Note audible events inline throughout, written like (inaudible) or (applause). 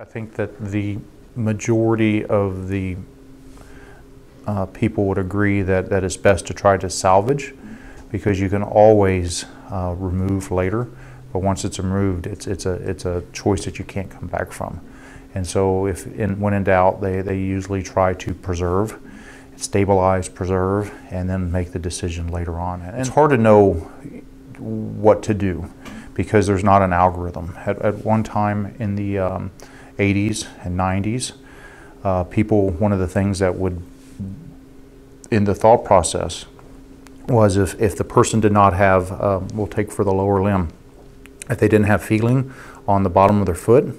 I think that the majority of the uh, people would agree that, that it's best to try to salvage because you can always uh, remove later. But once it's removed, it's, it's, a, it's a choice that you can't come back from. And so if in, when in doubt, they, they usually try to preserve, stabilize, preserve, and then make the decision later on. And it's hard to know what to do because there's not an algorithm. At, at one time in the um, 80s and 90s, uh, people, one of the things that would, in the thought process, was if, if the person did not have, uh, we'll take for the lower limb, if they didn't have feeling on the bottom of their foot,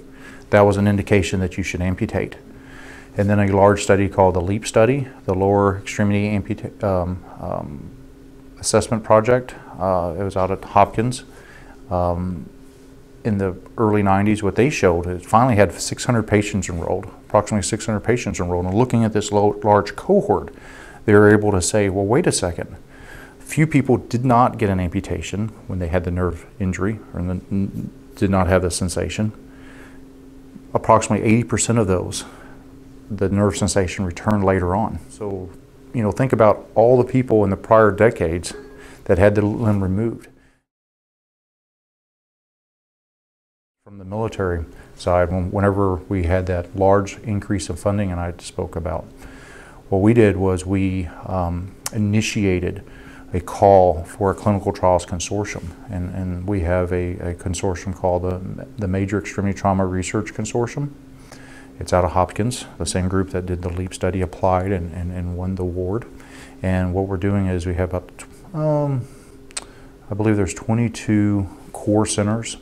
that was an indication that you should amputate. And then a large study called the LEAP study, the Lower Extremity Amputa um, um, Assessment Project. Uh, it was out at Hopkins. Um, in the early 90s, what they showed is finally had 600 patients enrolled, approximately 600 patients enrolled. And looking at this large cohort, they were able to say, well, wait a second. Few people did not get an amputation when they had the nerve injury or the, did not have the sensation. Approximately 80% of those, the nerve sensation returned later on. So, you know, think about all the people in the prior decades that had the limb removed. From the military side, whenever we had that large increase of funding, and I spoke about, what we did was we um, initiated a call for a clinical trials consortium. And, and we have a, a consortium called the, the Major Extremity Trauma Research Consortium. It's out of Hopkins. The same group that did the LEAP study applied and, and, and won the award. And what we're doing is we have about, um, I believe there's 22 core centers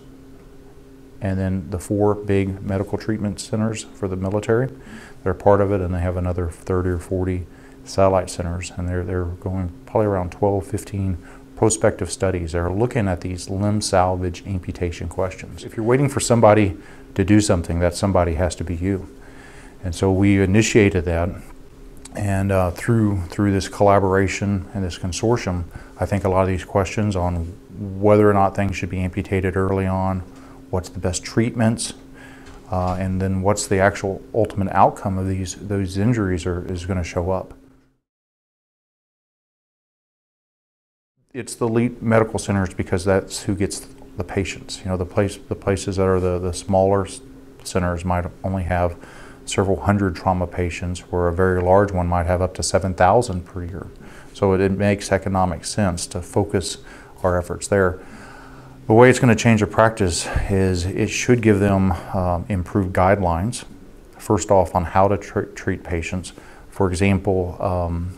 and then the four big medical treatment centers for the military. They're part of it and they have another 30 or 40 satellite centers, and they're, they're going probably around 12, 15 prospective studies that are looking at these limb salvage amputation questions. If you're waiting for somebody to do something, that somebody has to be you. And so we initiated that, and uh, through, through this collaboration and this consortium, I think a lot of these questions on whether or not things should be amputated early on, what's the best treatments, uh, and then what's the actual ultimate outcome of these those injuries are, is going to show up. It's the elite medical centers because that's who gets the patients. You know, the place, the places that are the, the smaller centers might only have several hundred trauma patients, where a very large one might have up to 7,000 per year. So it, it, makes economic sense to focus our efforts there. The way it's going to change the practice is it should give them um, improved guidelines. First off, on how to tr treat patients. For example, um,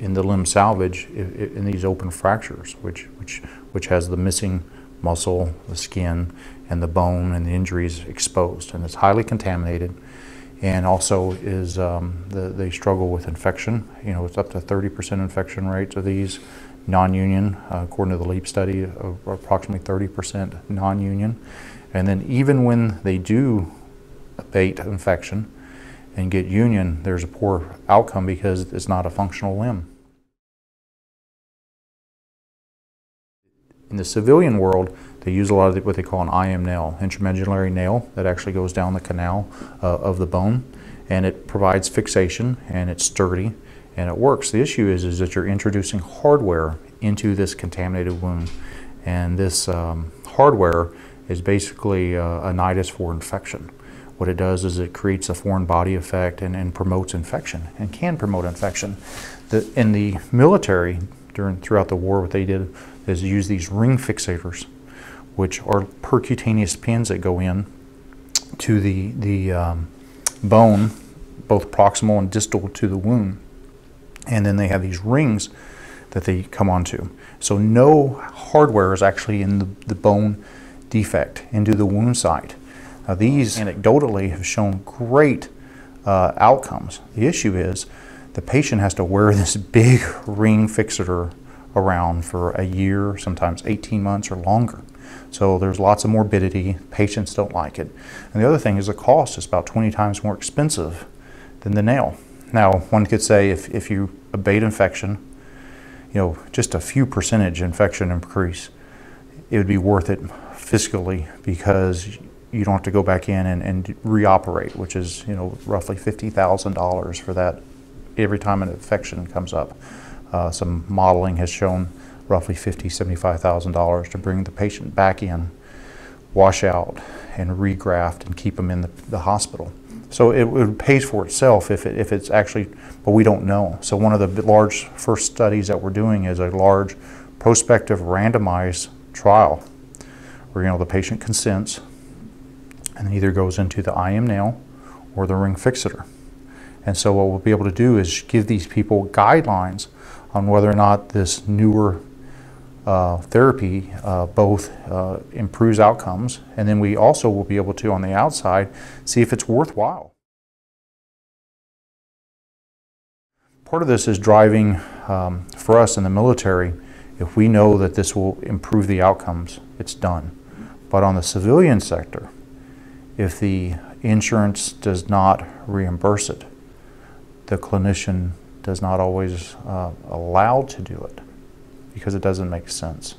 in the limb salvage in these open fractures, which, which, which has the missing muscle, the skin, and the bone and the injuries exposed. And it's highly contaminated and also is um, the, they struggle with infection. You know, it's up to 30% infection rates of these non-union, uh, according to the LEAP study, approximately 30% non-union. And then even when they do abate infection and get union, there's a poor outcome because it's not a functional limb. In the civilian world, they use a lot of what they call an IM nail, intramedullary nail that actually goes down the canal uh, of the bone and it provides fixation and it's sturdy and it works. The issue is, is that you're introducing hardware into this contaminated wound and this um, hardware is basically uh, a nidus for infection. What it does is it creates a foreign body effect and, and promotes infection and can promote infection. The, in the military, during throughout the war, what they did is use these ring fixators, which are percutaneous pins that go in to the, the um, bone, both proximal and distal to the wound. And then they have these rings that they come onto. So no hardware is actually in the, the bone defect into the wound site. Now these anecdotally have shown great uh, outcomes. The issue is the patient has to wear (laughs) this big ring fixator around for a year, sometimes 18 months or longer. So there's lots of morbidity. Patients don't like it. And the other thing is the cost is about 20 times more expensive than the nail. Now, one could say if, if you abate infection, you know, just a few percentage infection increase, it would be worth it fiscally because you don't have to go back in and, and reoperate, which is you know roughly fifty thousand dollars for that every time an infection comes up. Uh, some modeling has shown roughly fifty, seventy-five thousand dollars to bring the patient back in, wash out, and regraft and keep them in the, the hospital. So it, it pays for itself if, it, if it's actually, but we don't know. So one of the large first studies that we're doing is a large prospective randomized trial where you know the patient consents and either goes into the IM nail or the ring fixator. And so what we'll be able to do is give these people guidelines on whether or not this newer uh, therapy uh, both uh, improves outcomes, and then we also will be able to, on the outside, see if it's worthwhile. Part of this is driving um, for us in the military. If we know that this will improve the outcomes, it's done. But on the civilian sector, if the insurance does not reimburse it, the clinician does not always uh, allow to do it because it doesn't make sense.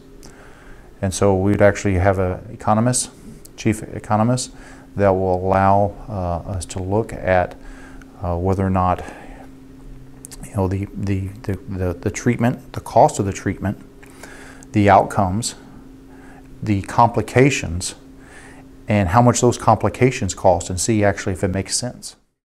And so we'd actually have an economist, chief economist, that will allow uh, us to look at uh, whether or not you know the, the, the, the, the treatment, the cost of the treatment, the outcomes, the complications, and how much those complications cost and see actually if it makes sense.